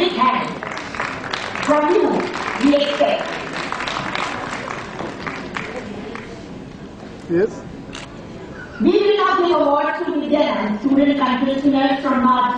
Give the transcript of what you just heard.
big hand. From you, we expect. Yes. We will not give awards to Vidyan, student conference winners from March